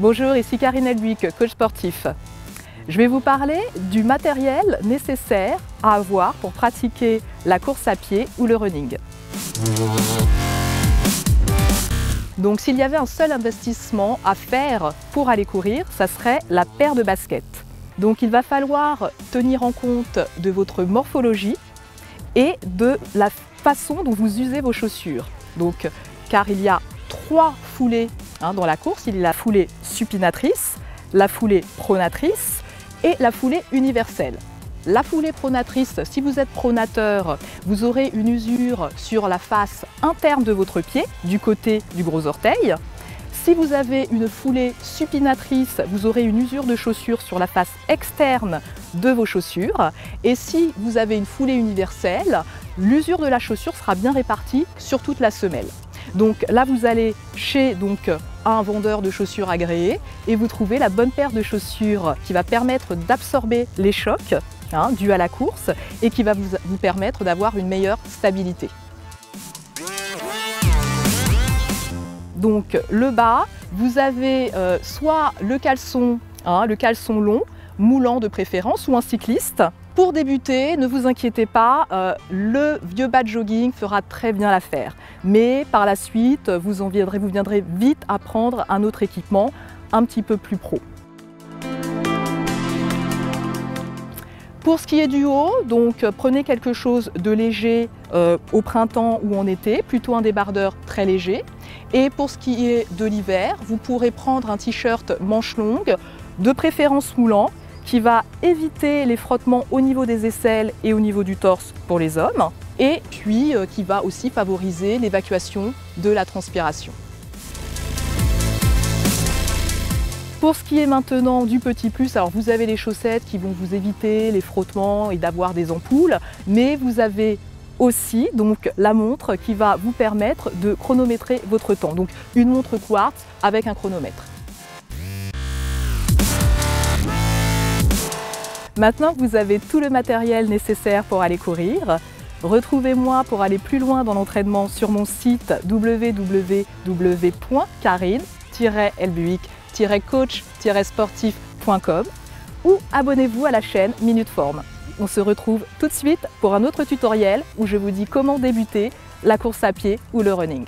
Bonjour, ici Karine Elbuic, coach sportif. Je vais vous parler du matériel nécessaire à avoir pour pratiquer la course à pied ou le running. Donc s'il y avait un seul investissement à faire pour aller courir, ça serait la paire de baskets. Donc il va falloir tenir en compte de votre morphologie et de la façon dont vous usez vos chaussures. Donc car il y a trois foulées hein, dans la course, il y a la foulée supinatrice, la foulée pronatrice et la foulée universelle. La foulée pronatrice, si vous êtes pronateur, vous aurez une usure sur la face interne de votre pied, du côté du gros orteil. Si vous avez une foulée supinatrice, vous aurez une usure de chaussure sur la face externe de vos chaussures. Et si vous avez une foulée universelle, l'usure de la chaussure sera bien répartie sur toute la semelle. Donc là, vous allez chez donc, un vendeur de chaussures agréé et vous trouvez la bonne paire de chaussures qui va permettre d'absorber les chocs hein, dus à la course et qui va vous, permettre d'avoir une meilleure stabilité. Donc le bas, vous avez euh, soit le caleçon, hein, le caleçon long, moulant de préférence, ou un cycliste. Pour débuter, ne vous inquiétez pas, euh, le vieux bas jogging fera très bien l'affaire. Mais par la suite, vous, en viendrez, vous viendrez vite apprendre un autre équipement un petit peu plus pro. Pour ce qui est du haut, donc prenez quelque chose de léger euh, au printemps ou en été, plutôt un débardeur très léger. Et pour ce qui est de l'hiver, vous pourrez prendre un t-shirt manche longue, de préférence moulant, qui va éviter les frottements au niveau des aisselles et au niveau du torse pour les hommes, et puis euh, qui va aussi favoriser l'évacuation de la transpiration. Pour ce qui est maintenant du petit plus, alors vous avez les chaussettes qui vont vous éviter les frottements et d'avoir des ampoules, mais vous avez aussi donc la montre qui va vous permettre de chronométrer votre temps. Donc une montre quartz avec un chronomètre. Maintenant que vous avez tout le matériel nécessaire pour aller courir, retrouvez-moi pour aller plus loin dans l'entraînement sur mon site www.carine-elbuic coach-sportif.com ou abonnez-vous à la chaîne Minute Forme. On se retrouve tout de suite pour un autre tutoriel où je vous dis comment débuter la course à pied ou le running.